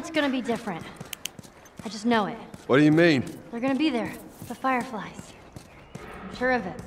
it's gonna be different. I just know it. What do you mean? They're gonna be there. The Fireflies. I'm sure of it.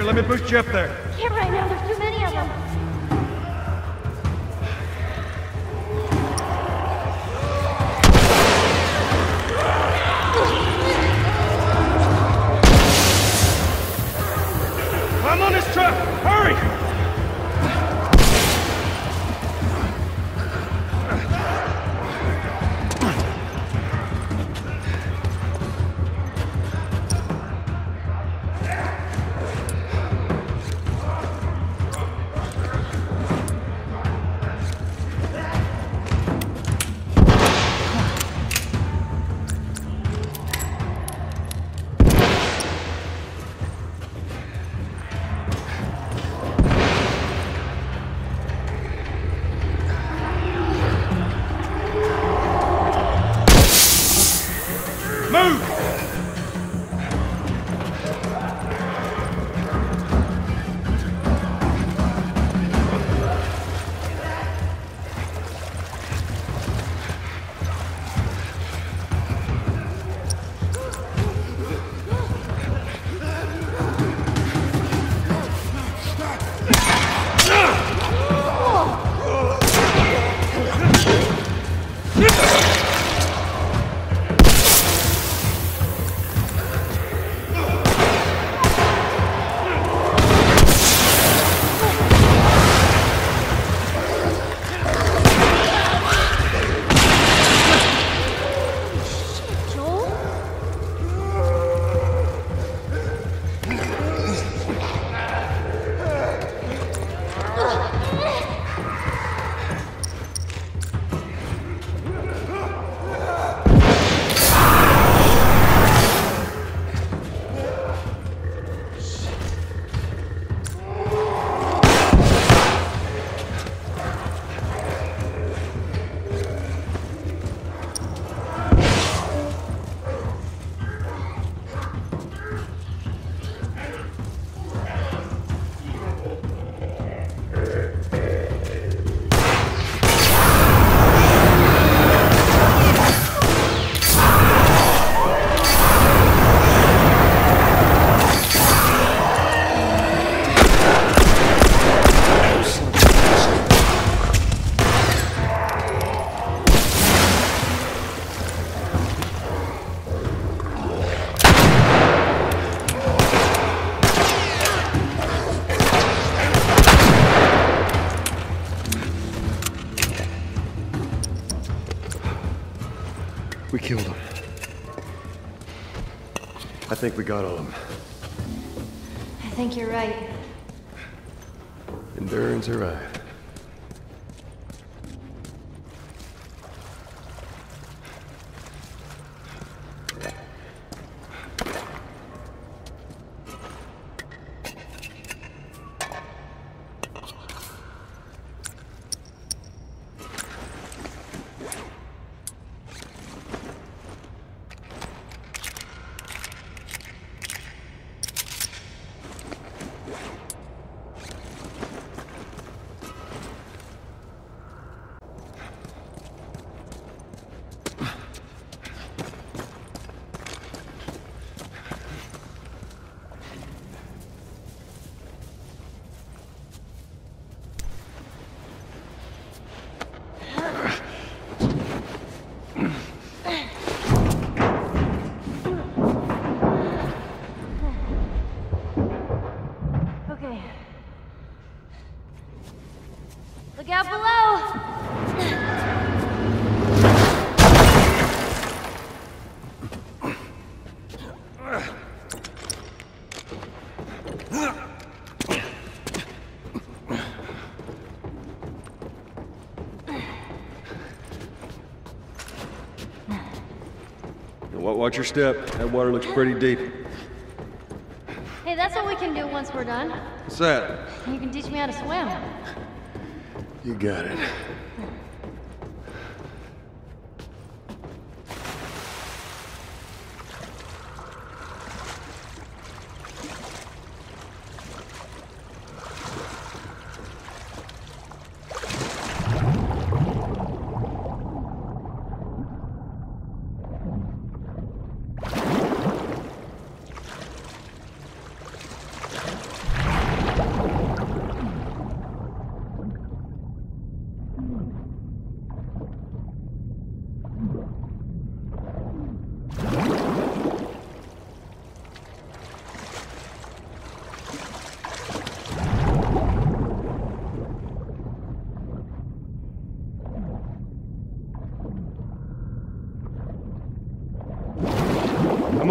Here, let me boost you up there. Think we got all of them. I think you're right. Endurance arrived. Watch your step. That water looks pretty deep. Hey, that's what we can do once we're done. What's that? You can teach me how to swim. You got it.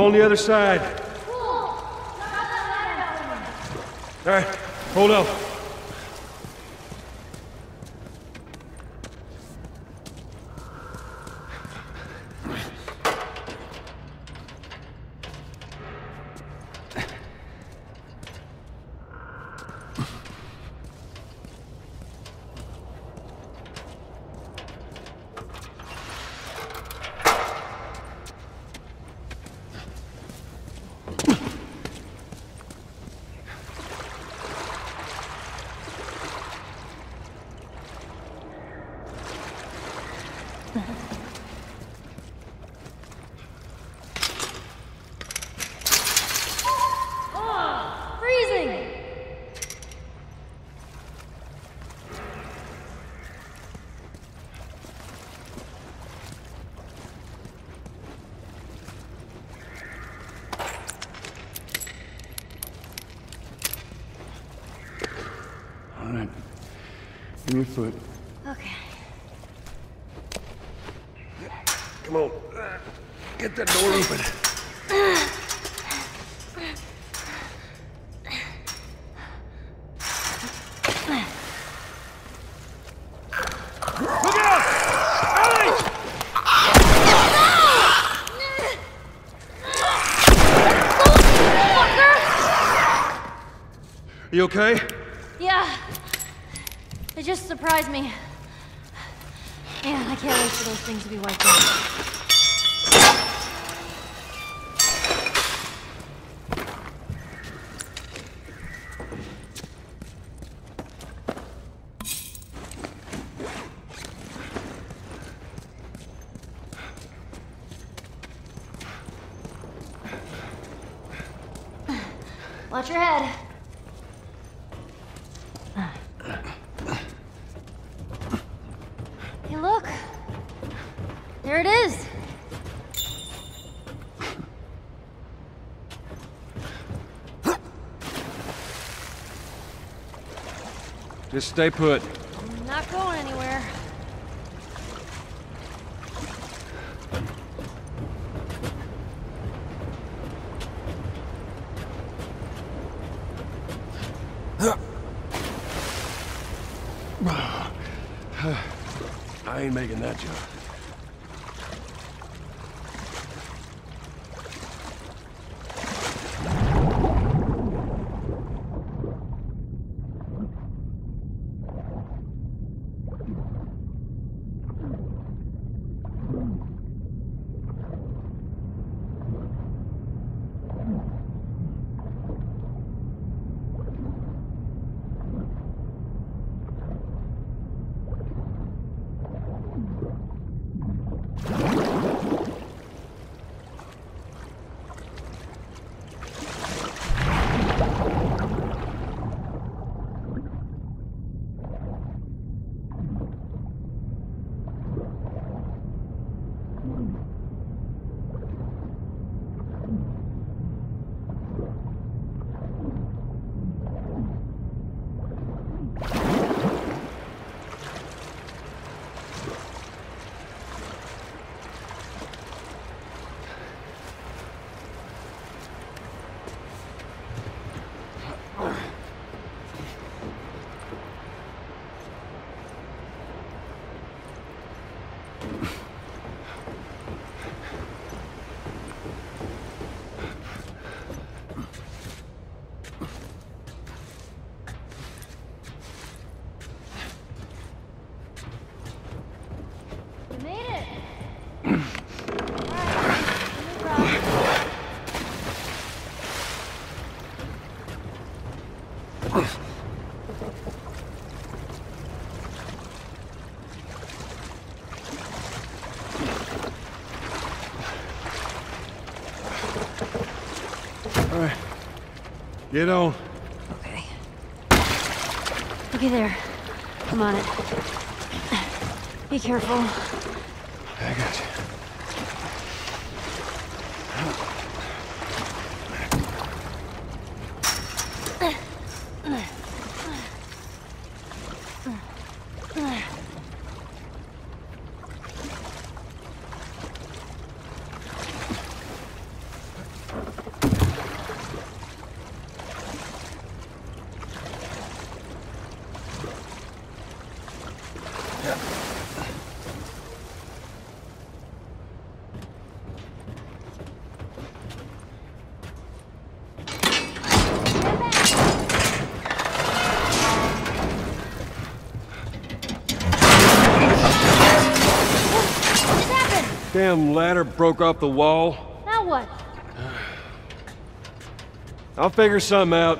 On the other side. All right, hold up. Freezing! All right. Give me your foot. Okay. Come on. Get that door open. Look out! Ellie! You okay? Yeah. It just surprised me. Man, I can't wait for those things to be wiped out. Watch your head. Hey, look. There it is. Just stay put. Get. Okay. Okay, there. I'm on it. Be careful. Damn ladder broke off the wall. Now what? I'll figure something out.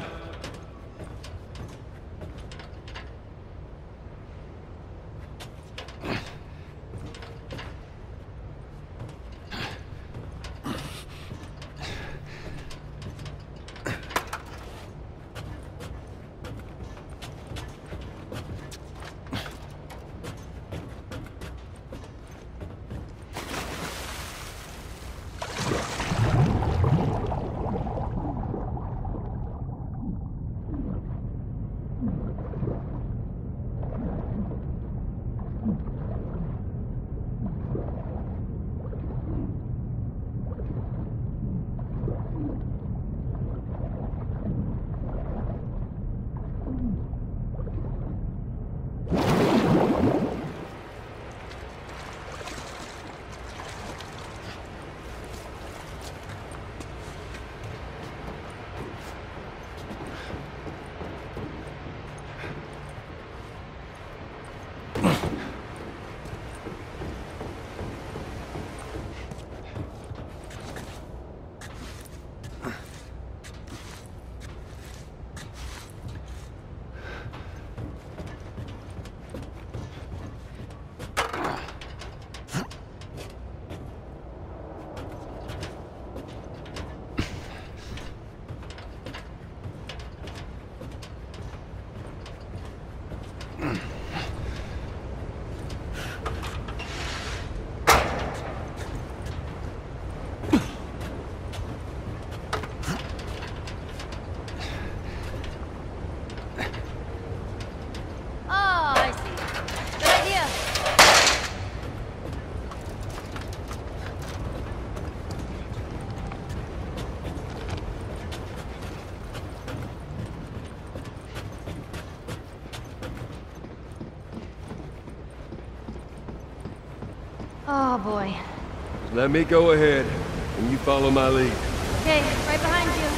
Let me go ahead, and you follow my lead. Okay, right behind you.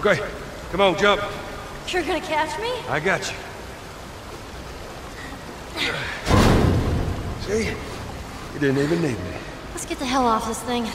Okay, come on, jump. You're gonna catch me? I got you. See? You didn't even need me. Let's get the hell off this thing.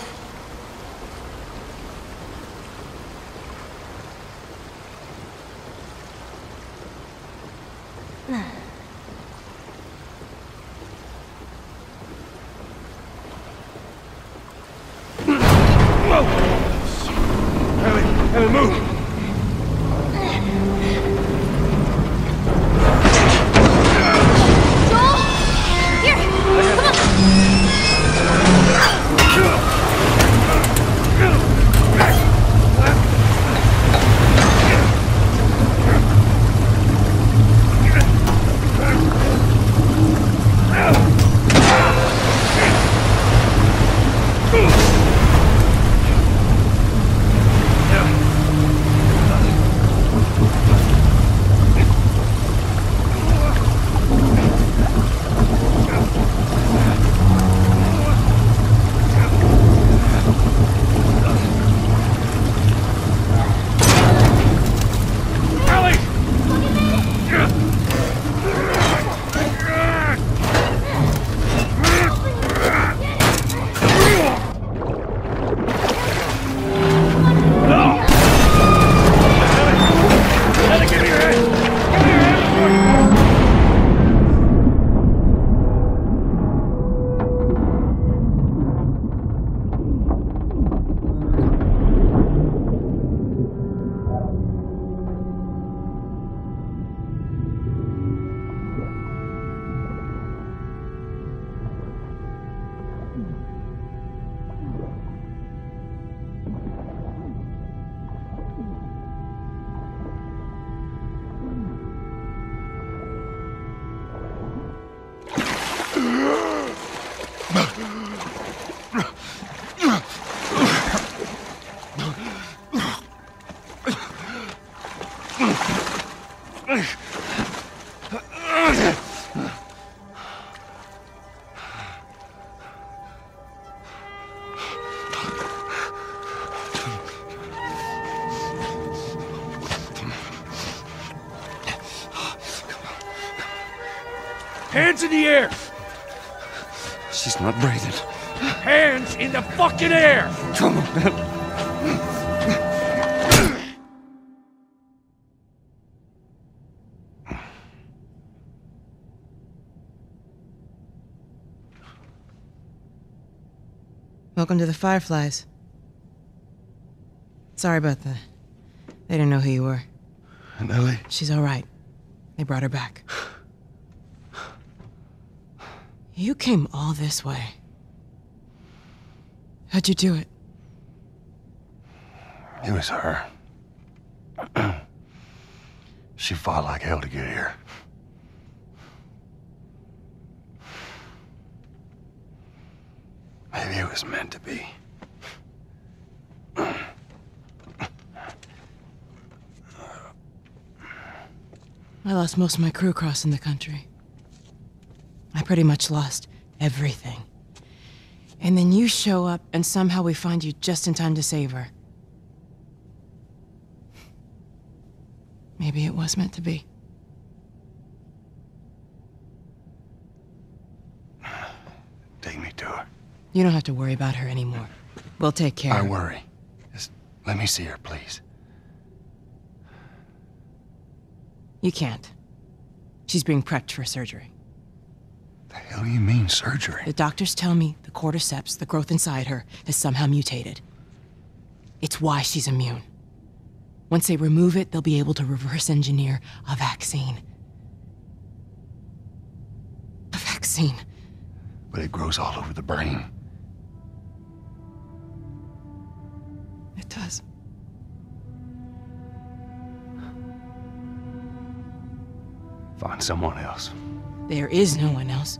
Hands in the air! She's not breathing. Hands in the fucking air! Come on. Welcome to the Fireflies. Sorry about that. They didn't know who you were. And Ellie? She's all right. They brought her back. You came all this way. How'd you do it? It was her. she fought like hell to get here. Maybe it was meant to be. I lost most of my crew crossing the country. I pretty much lost everything. And then you show up, and somehow we find you just in time to save her. Maybe it was meant to be. Take me to her. You don't have to worry about her anymore. We'll take care I of her. I worry. Just let me see her, please. You can't. She's being prepped for surgery. The hell do you mean surgery? The doctors tell me the cordyceps, the growth inside her, has somehow mutated. It's why she's immune. Once they remove it, they'll be able to reverse engineer a vaccine. A vaccine. But it grows all over the brain. It does. Find someone else. There is no one else.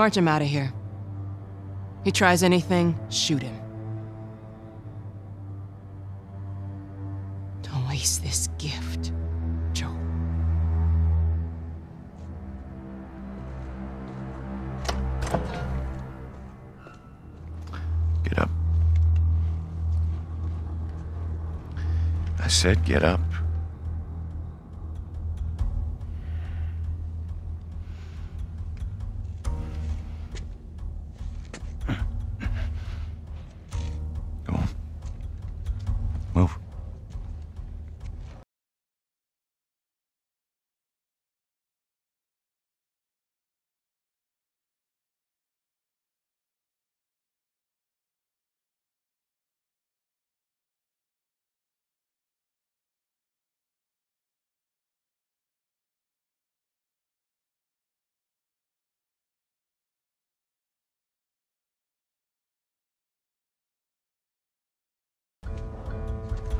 March him out of here. He tries anything, shoot him. Don't waste this gift, Joel. Get up. I said get up.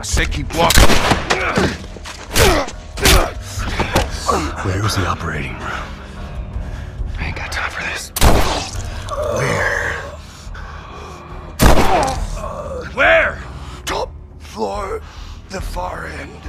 I said keep walking. Where was the operating room? I ain't got time for this. Where? Where? Top floor, the far end.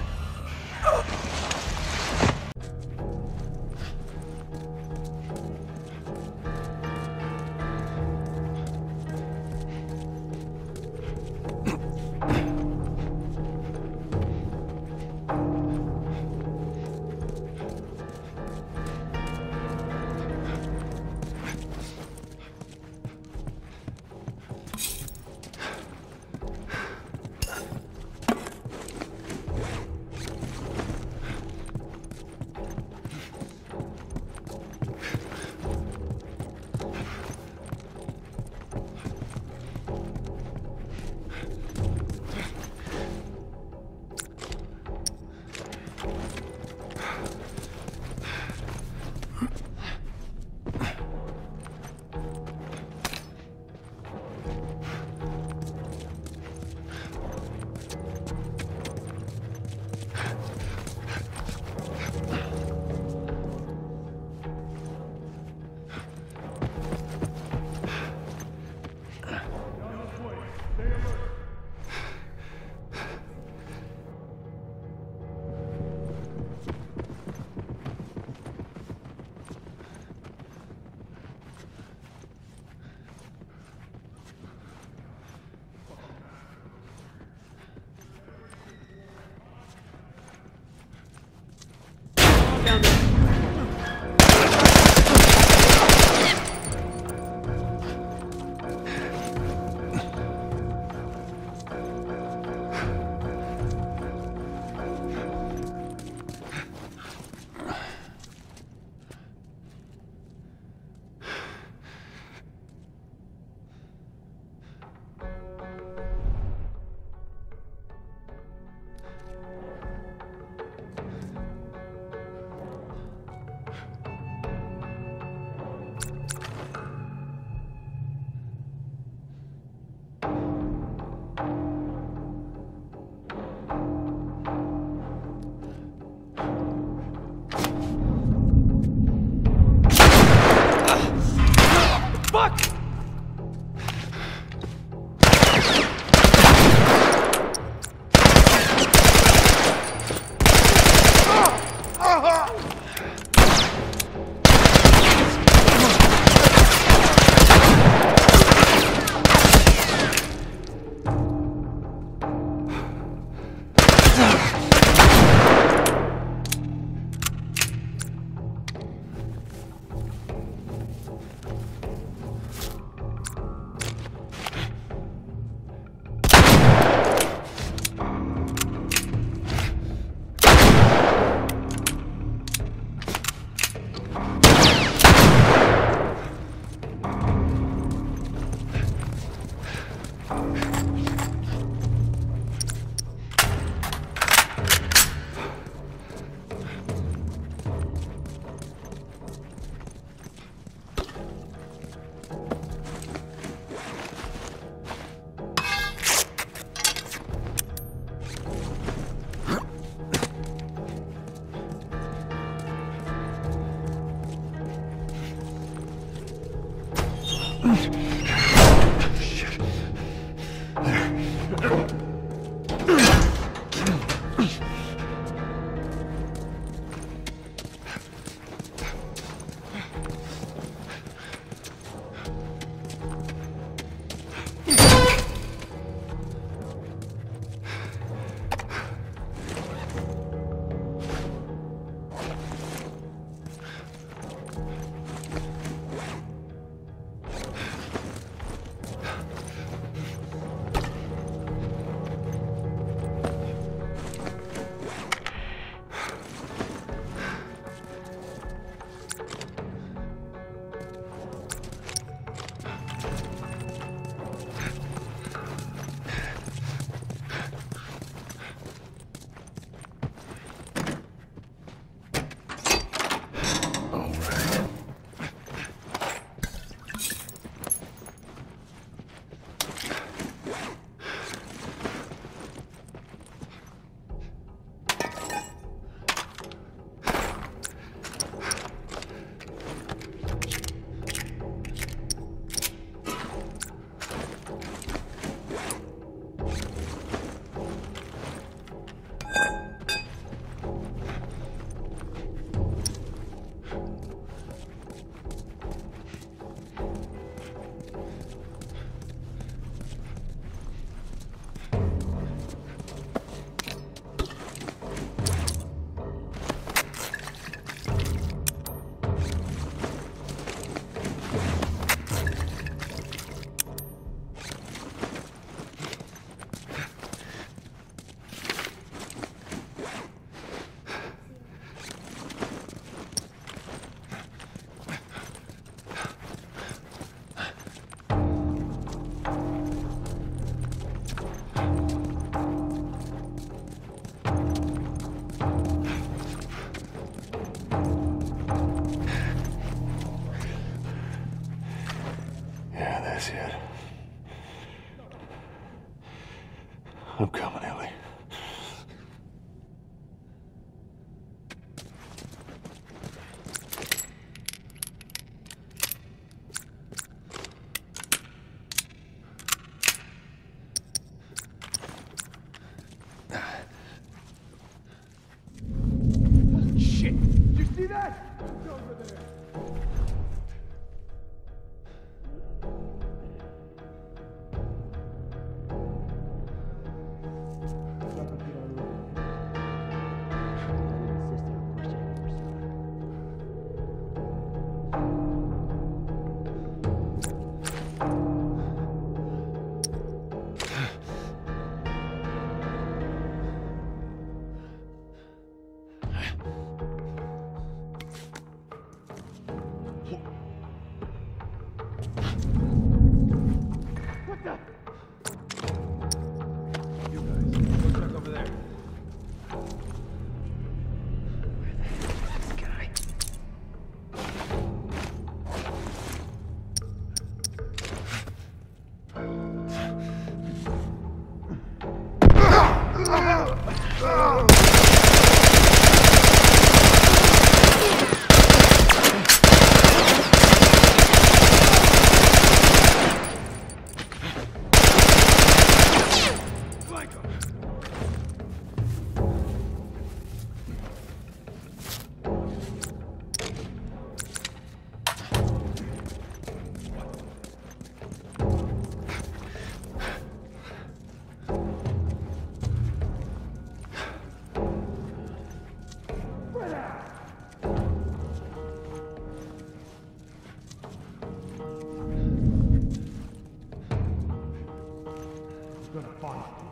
gonna find you.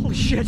Holy shit!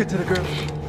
it to the girl.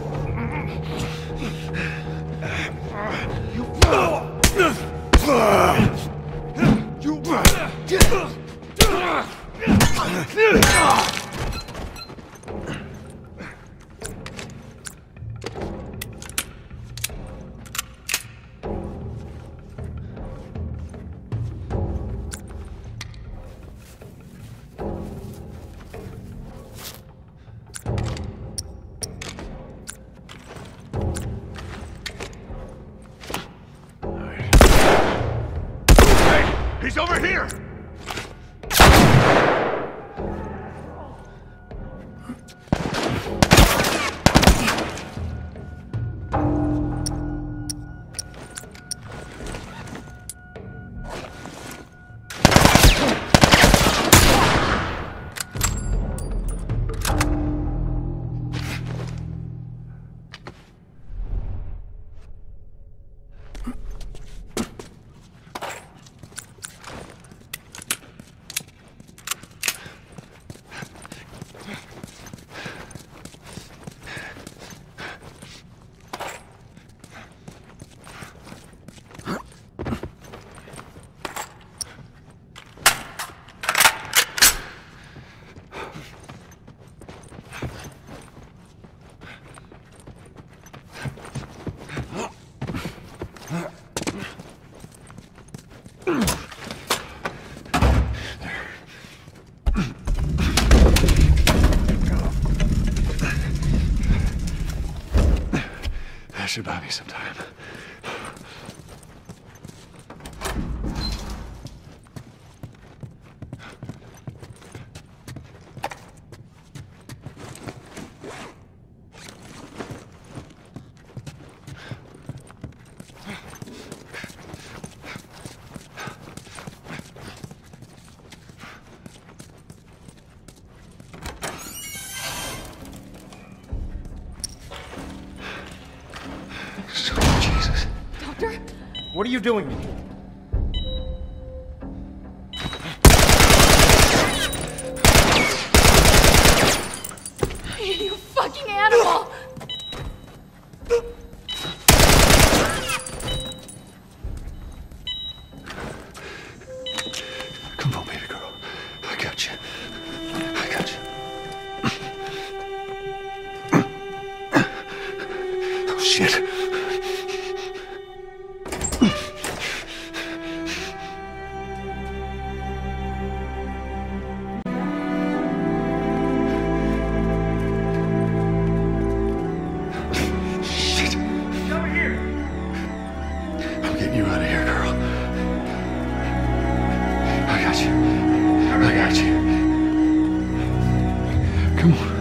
should buy me sometime. Are you doing? Come on.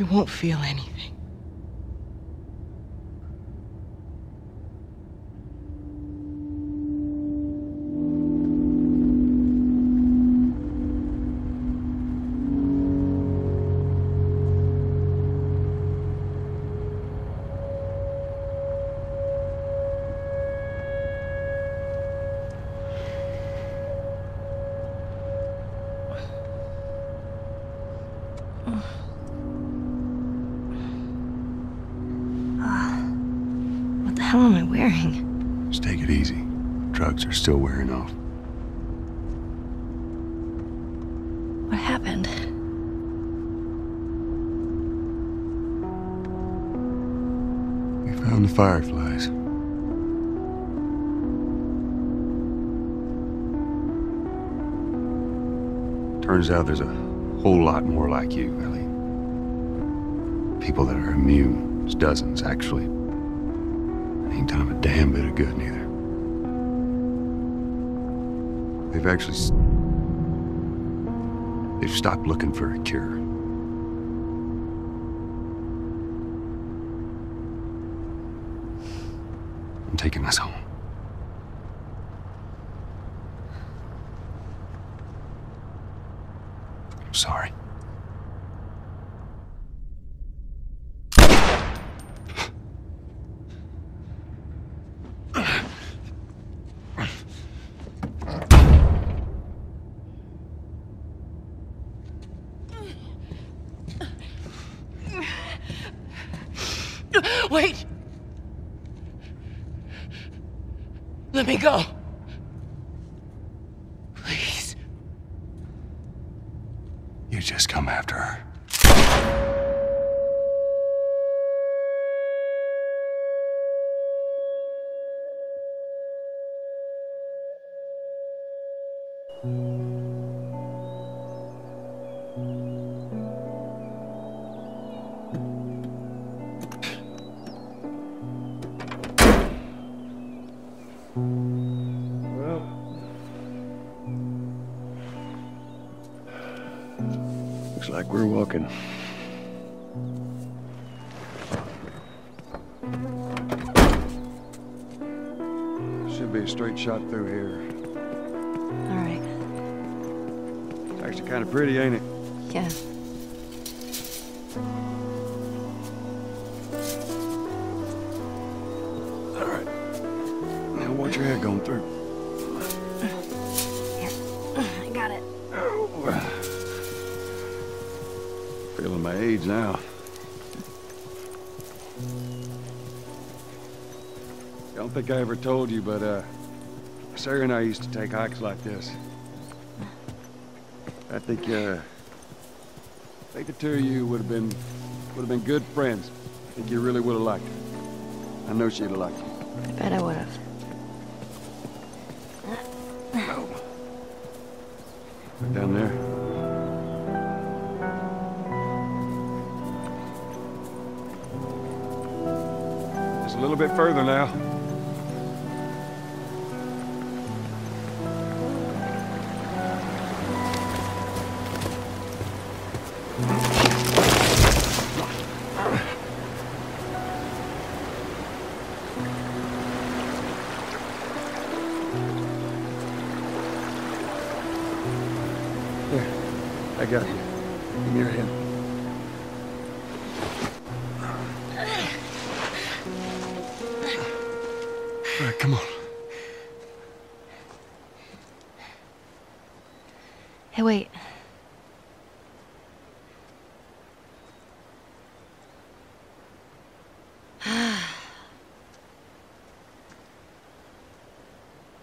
She won't feel anything. Wearing? Just take it easy. Drugs are still wearing off. What happened? We found the fireflies. Turns out there's a whole lot more like you, Ellie. People that are immune. There's dozens, actually. Damn bit of good, neither. They've actually... They've stopped looking for a cure. I'm taking us home. I'm sorry. Wait! Let me go! Please. You just come after her. Well. We're walking. Should be a straight shot through here. All right. Actually kind of pretty, ain't it? Yeah. All right. Now watch your head going through. Feeling my age now. I Don't think I ever told you, but uh, Sarah and I used to take hikes like this. I think uh, I think the two of you would have been would have been good friends. I think you really would have liked her. I know she'd have liked you. I bet I would have. Further now.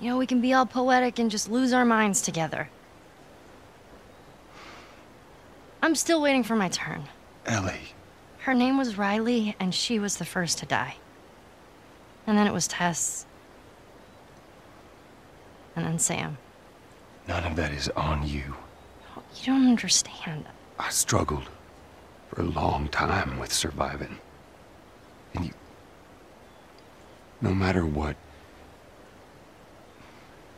You know, we can be all poetic and just lose our minds together. I'm still waiting for my turn. Ellie. Her name was Riley, and she was the first to die. And then it was Tess. And then Sam. None of that is on you. You don't understand. I struggled for a long time with surviving. And you. No matter what,